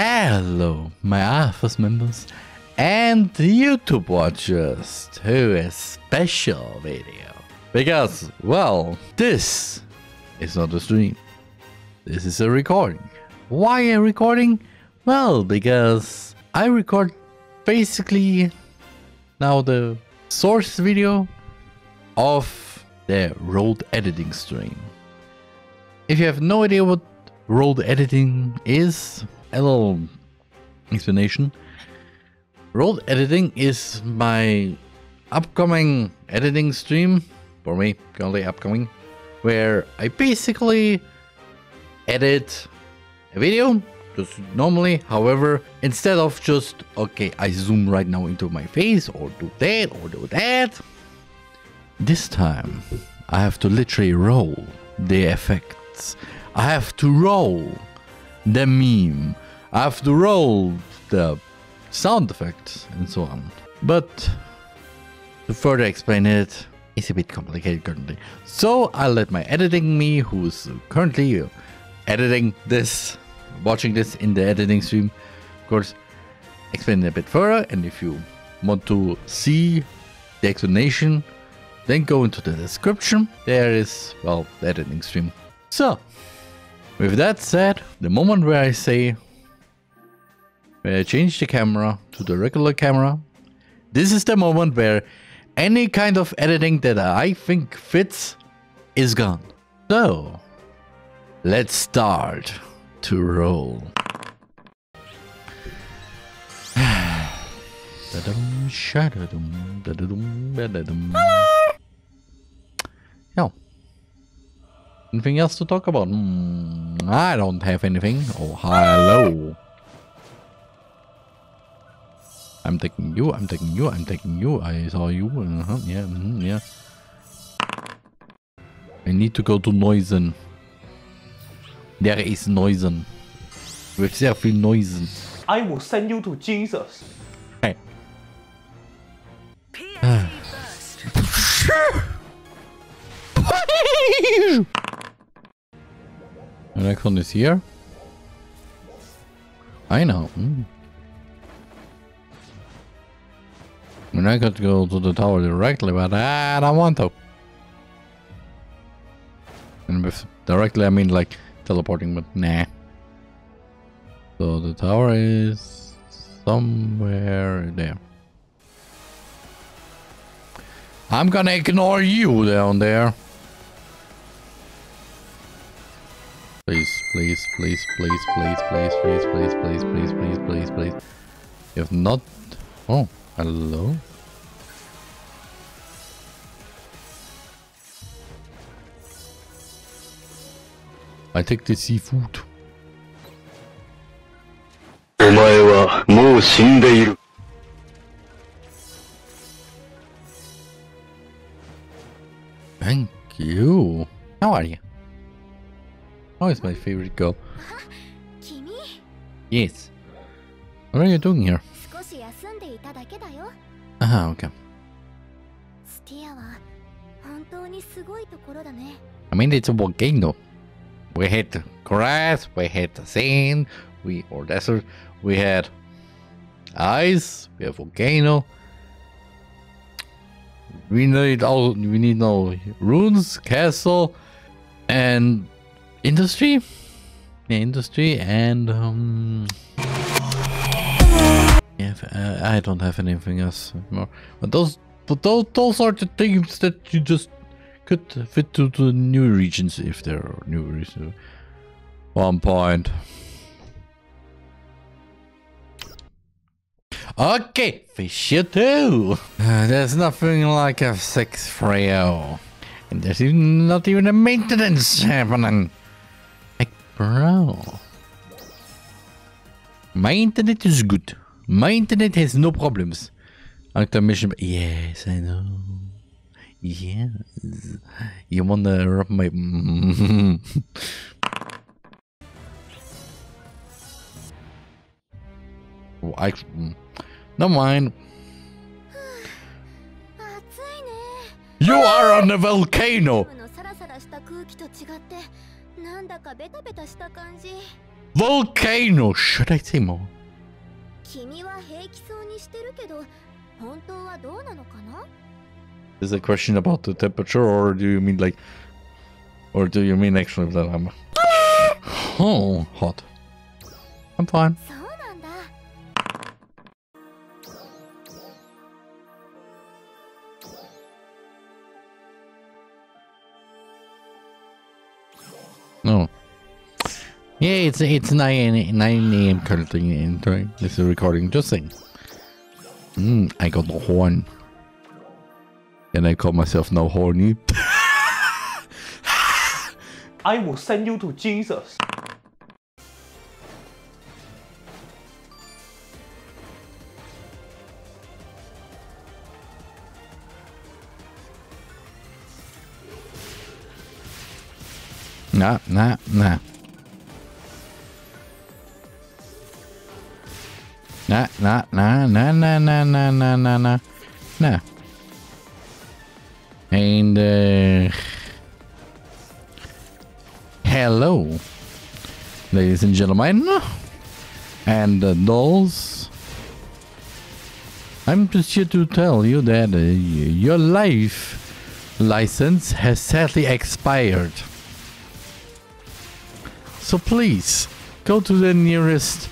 Hello, my office members and YouTube watchers to a special video. Because, well, this is not a stream. This is a recording. Why a recording? Well, because I record basically now the source video of the rolled editing stream. If you have no idea what rolled editing is, a little explanation. Rolled editing is my upcoming editing stream, for me, currently upcoming, where I basically edit a video just normally. However, instead of just, okay, I zoom right now into my face or do that or do that, this time I have to literally roll the effects. I have to roll the meme. after all, the sound effects and so on. But to further explain it, it's a bit complicated currently. So I'll let my editing me, who's currently uh, editing this, watching this in the editing stream, of course, explain it a bit further. And if you want to see the explanation, then go into the description. There is, well, the editing stream. So, with that said, the moment where I say, where I change the camera to the regular camera, this is the moment where any kind of editing that I think fits is gone. So, let's start to roll. Da-dum, sha-da-dum, da-da-dum, ba-da-dum. Yeah. Anything else to talk about? Mm, I don't have anything. Oh, hello. I'm taking you, I'm taking you, I'm taking you. I saw you. Uh -huh, yeah, mm -hmm, yeah. I need to go to Neusen. There is Neusen. With sehr viel Neusen. I will send you to Jesus. One is here. I know. Mm. And I could go to the tower directly, but I don't want to. And with directly, I mean like teleporting, but nah. So the tower is somewhere there. I'm gonna ignore you down there. Please, please, please, please, please, please, please, please, please, please, please, please, please. If not... Oh, hello? I take the seafood. お前はもう死んでいる。 Thank you. How are you? Oh, Always my favorite girl. Yes. What are you doing here? Ah, okay. I mean, it's a volcano. We had grass, we had sand, we or desert, we had ice, we have volcano. We need all. We need no runes, castle, and industry. Yeah, industry and um. Yeah, uh, I don't have anything else more. But those, but those, those are the things that you just could fit to the new regions if there are new regions. One point. Okay, fish you too. Uh, there's nothing like a six Freo. And there's even not even a maintenance happening. Bro. My internet is good. My internet has no problems. Automation. Yes, I know. Yes. You wanna rub my. well, I. Never mind. You are on a volcano! このサラサラした空気と違ってなんだかベタベタした感じ volcano. Should I say more? 君は平気そうにしてるけど本当はどうなのかな Is a question about the temperature, or do you mean like, or do you mean actually that I'm oh hot? I'm fine. そう No. Yeah, it's it's nine nine a.m. currently in during this recording. Just saying. Mm, I got the horn. And I call myself now horny. I will send you to Jesus. Nah, nah, nah. Nah, nah, nah, nah, nah, nah, nah, nah, nah, nah. Nah. And, uh... Hello, ladies and gentlemen, and uh, dolls. I'm just here to tell you that uh, your life license has sadly expired. So please go to the nearest.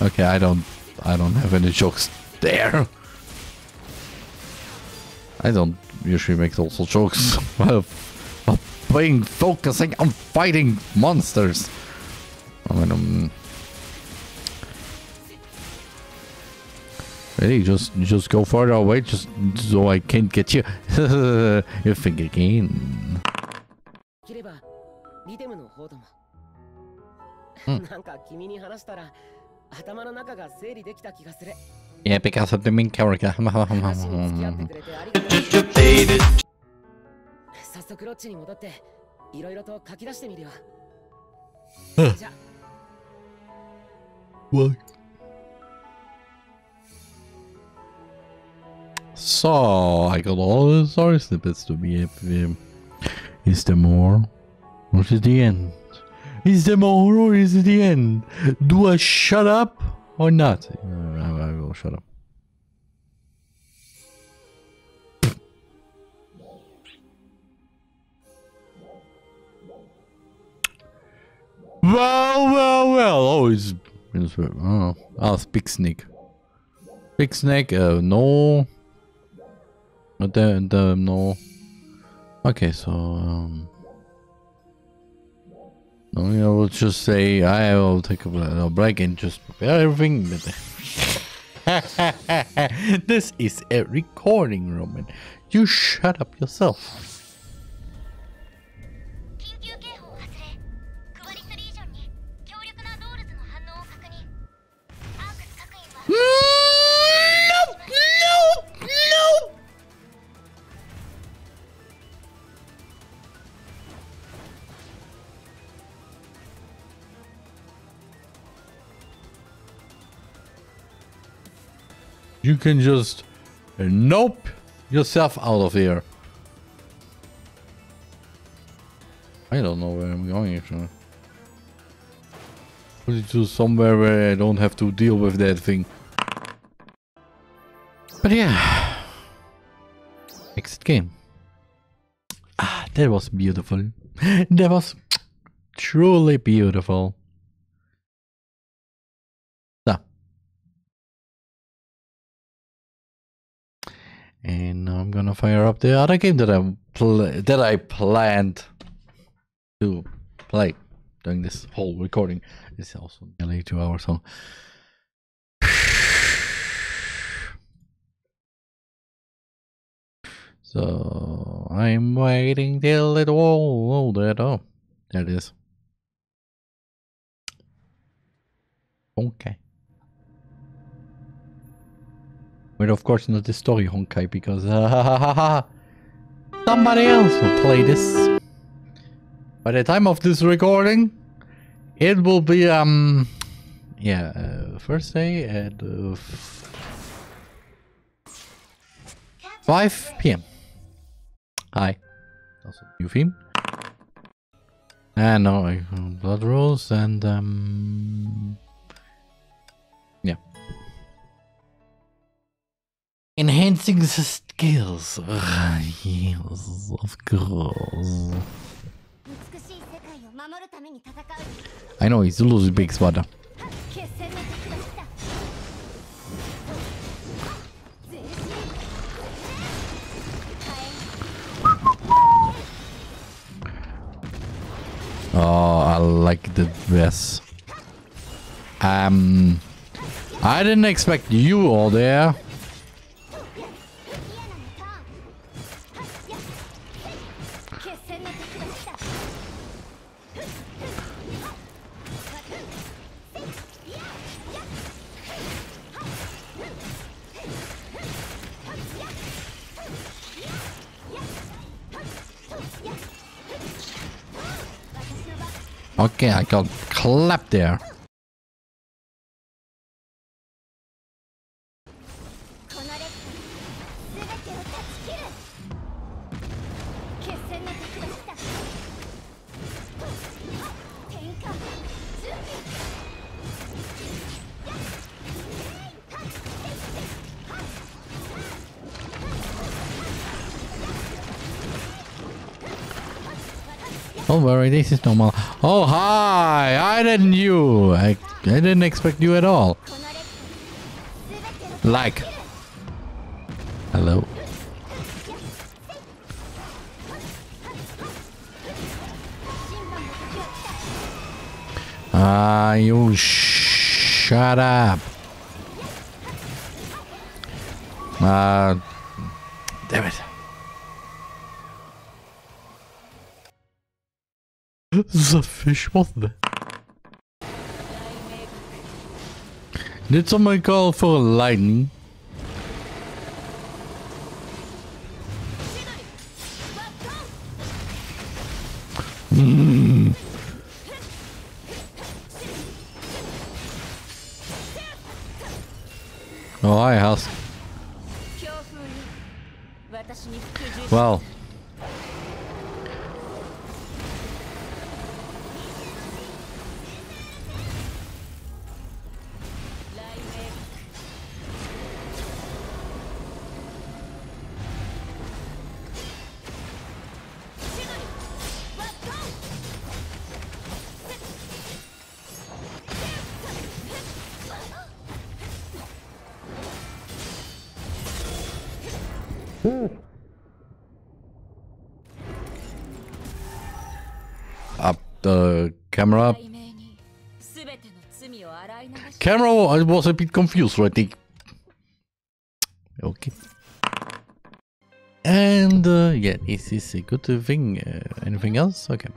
Okay, I don't, I don't have any jokes there. I don't usually make also jokes while, while playing, focusing on fighting monsters. I mean, um, Ready? Just, just go further away, just so I can't get you. you think again. リテムの方とも、うん、なんか君に話したら頭の中が整理できた気がする Y he picado de mi cabrón. Why? So, I got all the story snippets to be if um, is there more? Or is it the end? Is more or is it the end? Do I shut up or not? I, I will shut up. Well, well, well. Oh, it's, it's oh, oh, it's Big Snake. Big Snake. Uh, no. But the the no. Okay, so um. No, I will just say I will take a, break and just prepare everything. this is a recording, Roman. You shut up yourself. You can just nope yourself out of here. I don't know where I'm going actually. Put it to somewhere where I don't have to deal with that thing. But yeah. Exit game. Ah, that was beautiful. that was truly beautiful. And I'm gonna fire up the other game that I that I planned to play during this whole recording. It's also nearly two hours long. So I'm waiting till it all loaded. Oh, there it is. Okay. But of course not the story Honkai because somebody else will play this. By the time of this recording, it will be um yeah uh, first day at uh, 5 p.m. Hi. Also new theme. Ah, no, blood rose and um, Enhancing the skills. Ugh, yes, of course. I know he's a little big spada. Oh, I like the dress. Um, I didn't expect you all there. Okay, I got clapped there. Don't worry, this is normal. Oh, hi! I didn't you! I, I didn't expect you at all. Like. Hello. Ah, uh, you sh shut up. Uh, damn it. this is a fish, wasn't it? Did someone call for lightning? Hmm. Oh, hi, house. Well, Up the camera. Camera, I was a bit confused, I think. Okay. And uh, yeah, this is a good thing. Uh, anything else? Okay.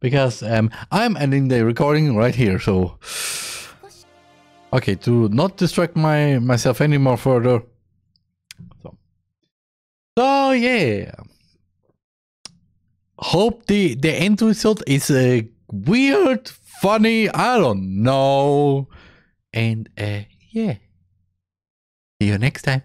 Because um, I'm ending the recording right here, so... Okay, to not distract my myself anymore further, so, so yeah. Hope the the end result is a weird, funny. I don't know. And uh, yeah. See you next time.